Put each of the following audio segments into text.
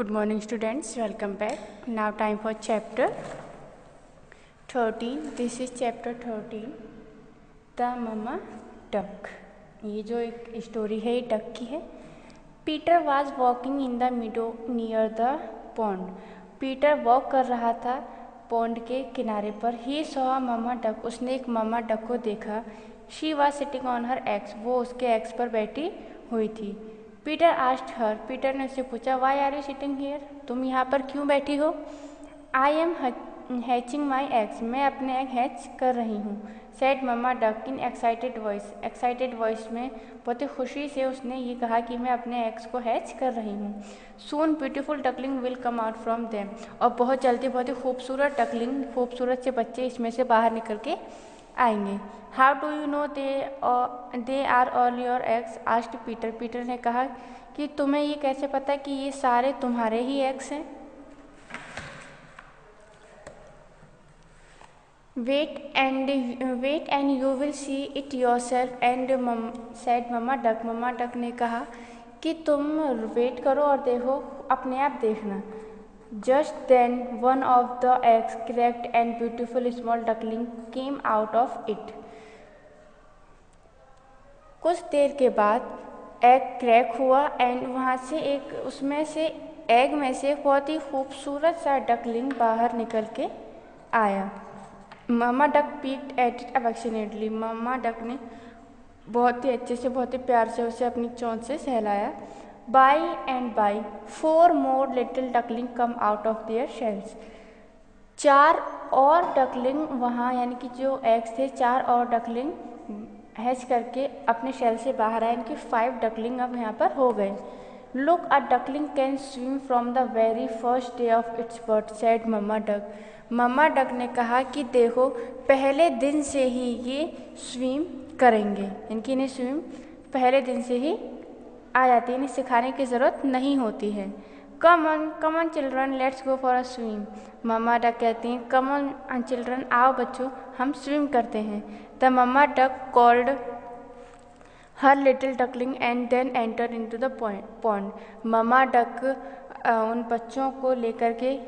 Good morning students, welcome back. Now time for chapter 13. This is chapter 13. The Mama Duck. ये जो एक story है ये duck की है Peter was walking in the meadow near the pond Peter walk कर रहा था पॉन्ड के किनारे पर ही सो ममा डक उसने एक ममा डक को देखा she was sitting on her eggs वो उसके एक्स पर बैठी हुई थी पीटर आस्ट हर पीटर ने उससे पूछा why are you sitting here तुम यहाँ पर क्यों बैठी हो? I am hatching my eggs मैं अपने एग हैच कर रही हूँ said mama duck in excited voice excited voice में बहुत ही खुशी से उसने ये कहा कि मैं अपने एग्स को हैच कर रही हूँ। Soon beautiful ducklings will come out from them और बहुत जल्दी बहुत ही खूबसूरत टकलिंग खूबसूरत से बच्चे इसमें से बाहर निकल के आएँगे। How do you know they they are all your eggs asked Peter Peter ने कहा कि तुम्हें ये कैसे पता कि ये सारे तुम्हारे ही एग्स हैं? Wait and wait and you will see it yourself and said mama duck mama duck ने कहा कि तुम वेट करो और देखो, अपने आप देखना। Just then, one of the eggs cracked and beautiful small duckling came out of it. कुछ देर के बाद एग क्रैक हुआ एंड वहाँ से एक उसमें से एग में से बहुत ही खूबसूरत सा डकलिंग बाहर निकल के आया। Mama duck pet at it affectionately mama duck ने बहुत ही अच्छे से बहुत ही प्यार से उसे अपनी चोंच से सहलाया। By and by, four more little duckling come out of their shells. चार और डकलिंग वहाँ यानी कि जो एग्स थे चार और डकलिंग हैच करके अपने शेल से बाहर आए। इनकी फाइव डकलिंग अब यहाँ पर हो गए। Look a duckling can swim from the very first day of its birth said mama duck mama duck ने कहा कि देखो पहले दिन से ही ये स्विम करेंगे। इनकी इन्हें स्विम पहले दिन से ही आ जाती है। इन्हें सिखाने की ज़रूरत नहीं होती है। Come come on come on children let's go for a swim mama duck कहती हैं कमन चिल्ड्रन आओ बच्चों, हम स्विम करते हैं. The mama duck called her little duckling and then enter into the pond mama duck उन बच्चों को लेकर के,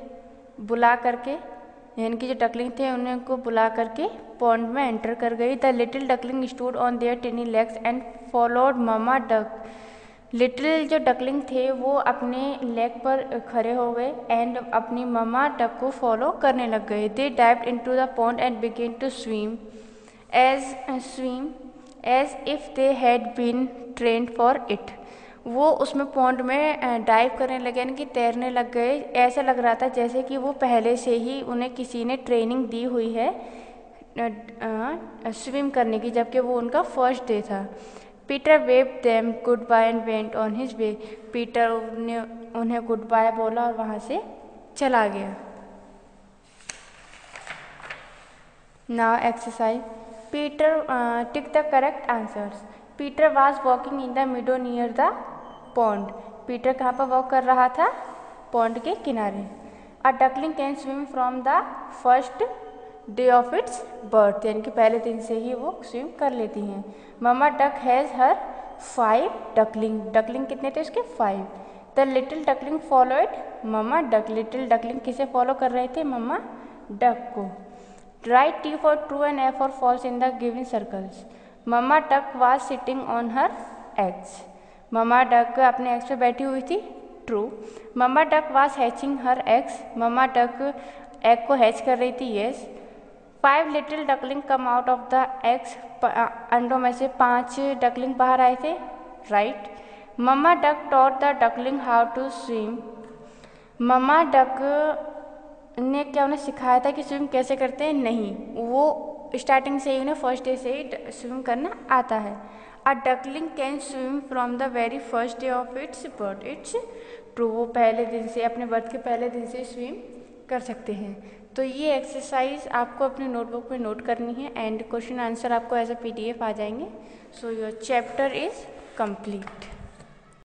बुला करके, यानी कि जो डकलिंग थे, उन्हें को बुला करके पॉन्ड में एंटर कर गई। The little duckling stood on their tiny legs and followed mama duck. Little जो डकलिंग थे, वो अपने लेग पर खड़े हो गए एंड अपनी ममा डक को फॉलो करने लग गए। They dive into the pond and began to swim as swim as if they had been trained for it वो उसमें पॉन्ड में डाइव करने लगे, यानी कि तैरने लग गए। ऐसा लग रहा था जैसे कि वो पहले से ही उन्हें किसी ने ट्रेनिंग दी हुई है स्विम करने की, जबकि वो उनका फ़र्स्ट डे था। Peter wave them goodbye and went on his way Peter ने उन्हें गुड बाय बोला और वहाँ से चला गया। Now exercise Peter tick the correct answers Peter was walking in the meadow near the pond Peter कहाँ पर वॉक कर रहा था? पॉन्ड के किनारे। A duckling can swim from the first day of its birth यानी कि पहले दिन से ही वो स्विम कर लेती हैं। Mama duck has her five duckling duckling कितने थे उसके? Five the little duckling follow it mama duck little duckling किसे फॉलो कर रहे थे? ममा डक को। Write T for true and F for false in the giving circles mama duck was sitting on her eggs mama duck अपने eggs पे बैठी हुई थी? True mama duck was hatching her eggs mama duck egg को hatch कर रही थी? Yes five little duckling come out of the eggs अंडों में से पाँच डकलिंग बाहर आए थे right mama duck taught the duckling how to swim mama duck ने क्या उन्हें सिखाया था कि स्विम कैसे करते हैं? नहीं. वो स्टार्टिंग से ही उन्हें फ़र्स्ट डे से ही स्विम करना आता है. A duckling can swim from the very first day of its birth it's true वो पहले दिन से, अपने बर्थ के पहले दिन से स्विम कर सकते हैं. तो ये एक्सरसाइज आपको अपने नोटबुक में नोट करनी है एंड क्वेश्चन आंसर आपको एज अ पीडीएफ आ जाएँगे. So your chapter is complete